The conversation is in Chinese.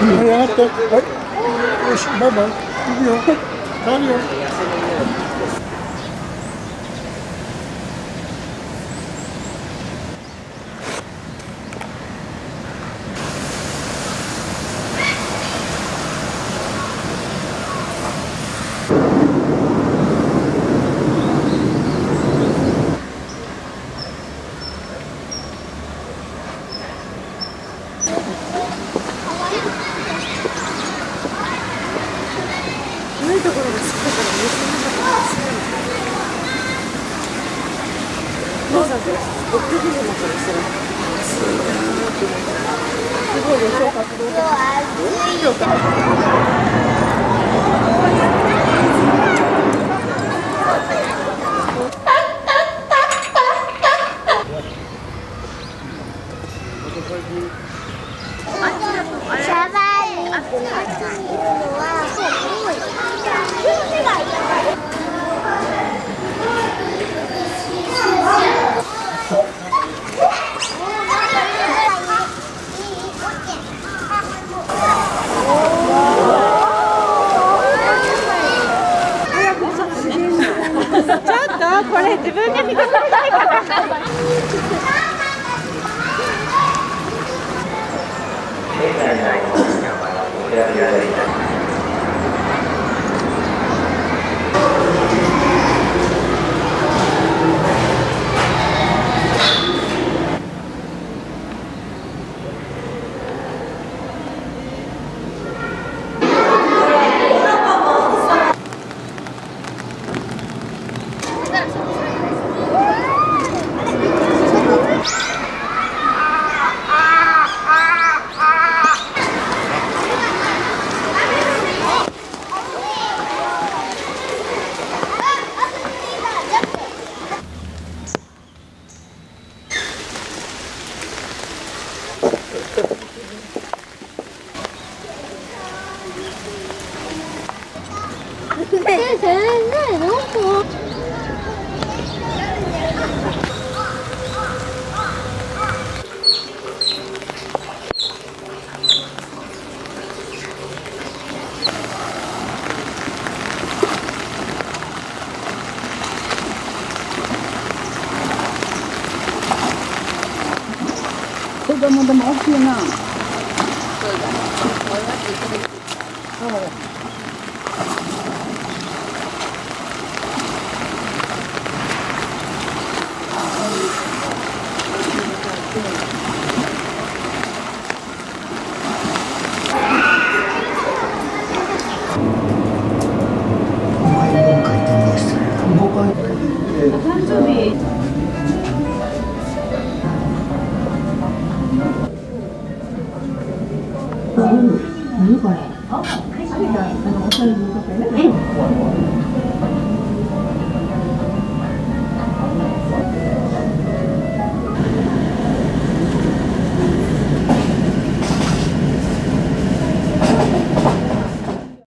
Hayatta, baba, gidiyor, kalıyor. ん僕もたらすごいよ、今日。れ自分で見てくださいから。生どこ子供でも大きいな5 何これ？あ、あい、あの、お醤油とかね。